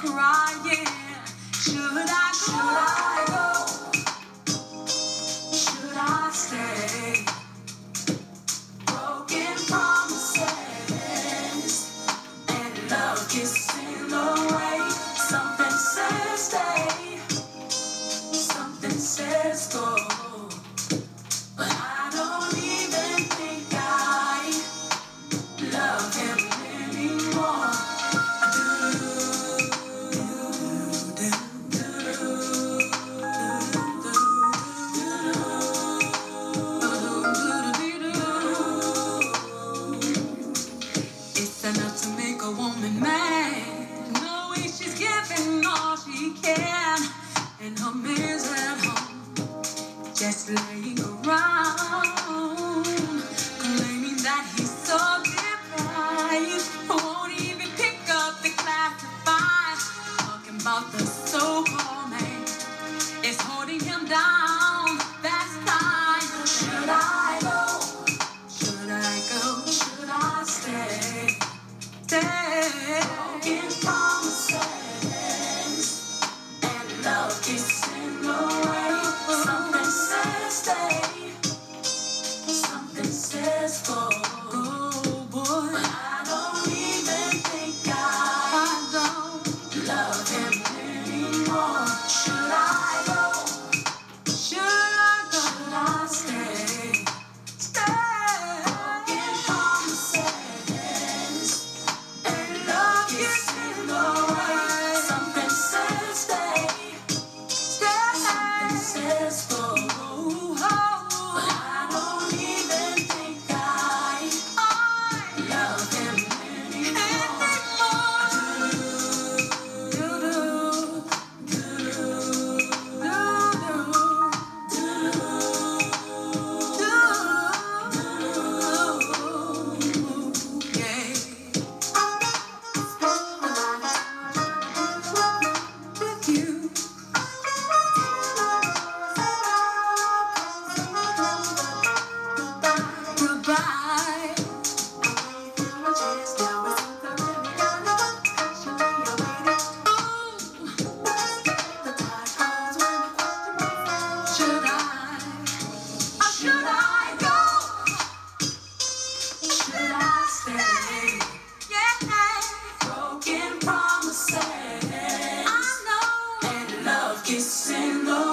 crying. Should I? enough to make a woman mad. Knowing she's giving all she can, and her man's at home, just laying around, claiming that he's so deprived, won't even pick up the classified, talking about the soul. Broken promises. I know. And love gets in the